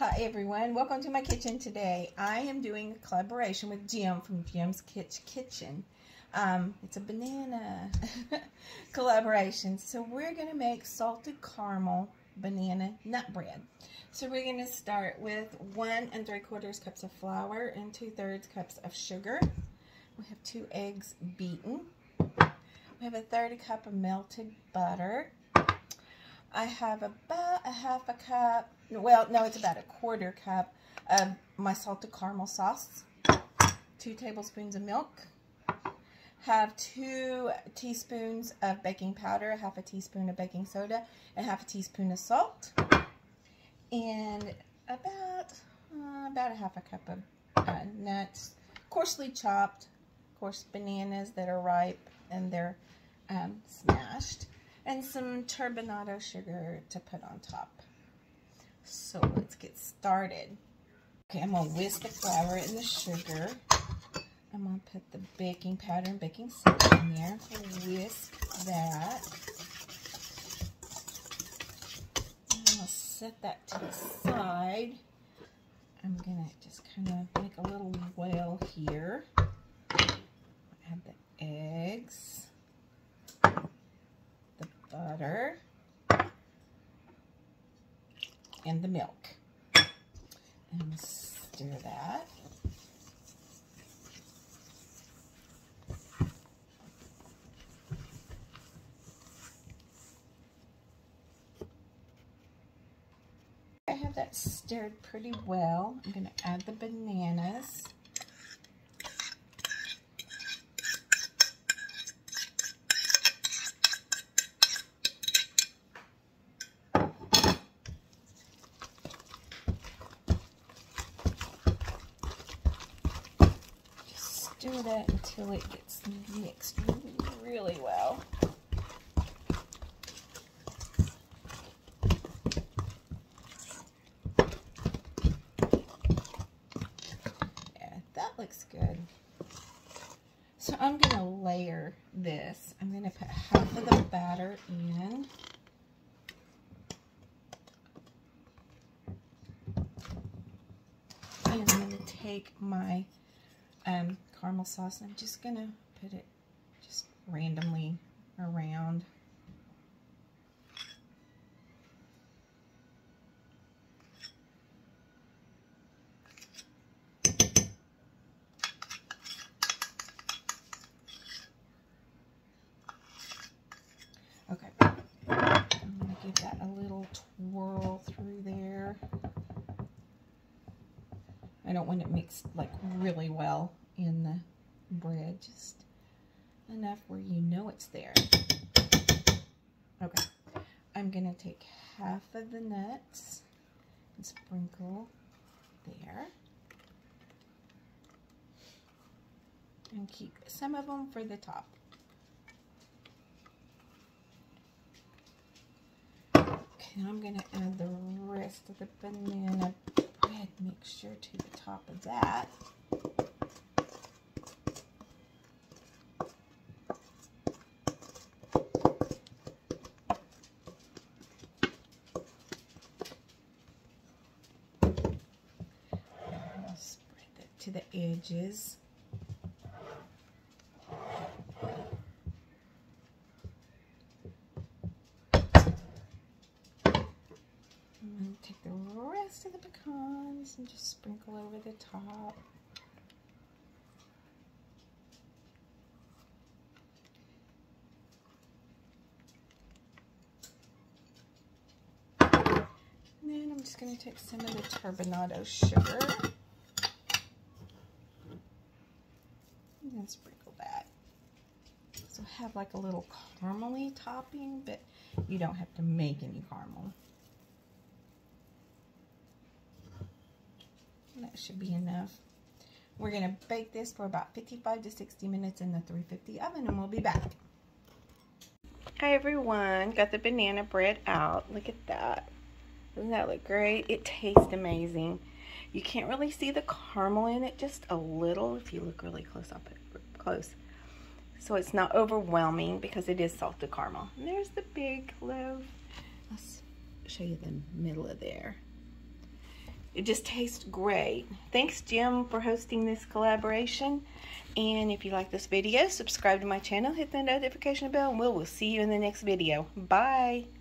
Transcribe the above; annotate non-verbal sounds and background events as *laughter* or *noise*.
Hi everyone, welcome to my kitchen today. I am doing a collaboration with Jim from Jim's Kitsch Kitchen. Um, it's a banana *laughs* collaboration. So we're going to make salted caramel banana nut bread. So we're going to start with one and three quarters cups of flour and two thirds cups of sugar. We have two eggs beaten. We have a third cup of melted butter. I have about a half a cup, well, no, it's about a quarter cup of my salted caramel sauce, two tablespoons of milk, have two teaspoons of baking powder, half a teaspoon of baking soda, and half a teaspoon of salt, and about, uh, about a half a cup of uh, nuts, coarsely chopped, of course, bananas that are ripe and they're um, smashed and some turbinado sugar to put on top. So let's get started. Okay, I'm going to whisk the flour and the sugar. I'm going to put the baking powder and baking soda in there. Whisk that. I'm going to set that to the side. I'm going to just kind of make a little well here. Add the eggs butter, and the milk. And stir that. I have that stirred pretty well. I'm going to add the bananas. Stir that until it gets mixed really well. Yeah, that looks good. So I'm going to layer this. I'm going to put half of the batter in. And I'm going to take my um, caramel sauce. I'm just going to put it just randomly around. Okay, I'm going to give that a little twirl through there. I don't want it mixed like really well in the bread, just enough where you know it's there. Okay, I'm going to take half of the nuts and sprinkle there. And keep some of them for the top. Okay, I'm going to add the rest of the banana bread mixture to the top of that. To the edges. I'm going to take the rest of the pecans and just sprinkle over the top. And then I'm just going to take some of the turbinado sugar. And sprinkle that. So have like a little caramely topping, but you don't have to make any caramel. That should be enough. We're going to bake this for about 55 to 60 minutes in the 350 oven and we'll be back. Hi everyone, got the banana bread out. Look at that. Doesn't that look great? It tastes amazing. You can't really see the caramel in it, just a little. If you look really close up, close. So it's not overwhelming because it is salted caramel. And there's the big loaf. Let's show you the middle of there. It just tastes great. Thanks, Jim, for hosting this collaboration. And if you like this video, subscribe to my channel, hit the notification bell, and we will see you in the next video. Bye.